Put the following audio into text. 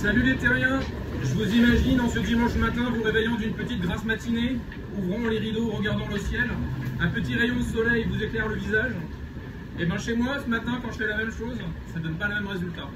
Salut les terriens Je vous imagine en ce dimanche matin vous réveillant d'une petite grasse matinée, ouvrant les rideaux, regardant le ciel, un petit rayon de soleil vous éclaire le visage. Et bien chez moi, ce matin, quand je fais la même chose, ça donne pas le même résultat.